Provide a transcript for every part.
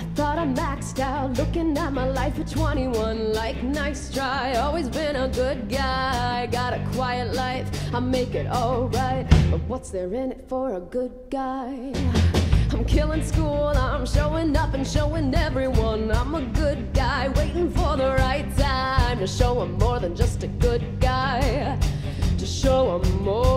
I thought I maxed out, looking at my life at 21. Like, nice try, always been a good guy. Got a quiet life, I make it alright. But what's there in it for a good guy? I'm killing school, I'm showing up and showing everyone I'm a good guy, waiting for the right time to show I'm more than just a good guy. To show I'm more.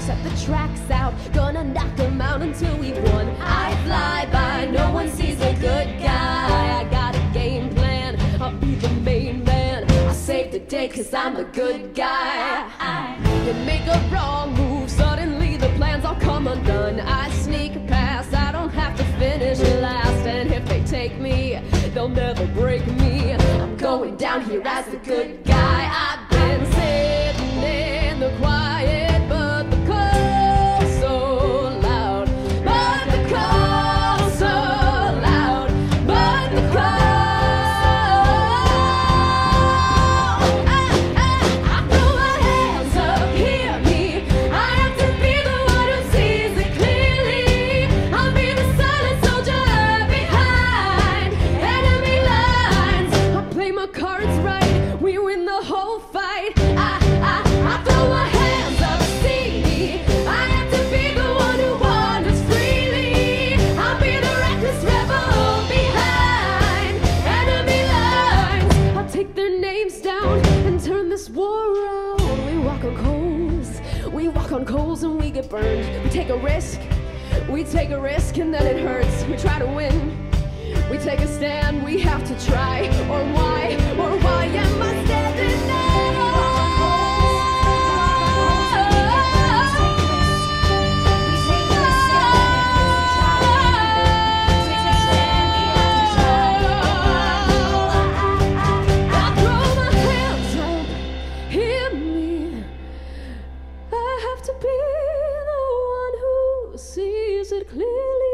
Set the tracks out, gonna knock them out until we've won. I fly by, no one sees a good guy. I got a game plan, I'll be the main man. I save the day cause I'm a good guy. You make a wrong move, suddenly the plans all come undone. I sneak past, I don't have to finish last. And if they take me, they'll never break me. I'm going down here as the good guy. I've walk on coals and we get burned. We take a risk, we take a risk and then it hurts. We try to win. We take a stand, we have to try. it clearly.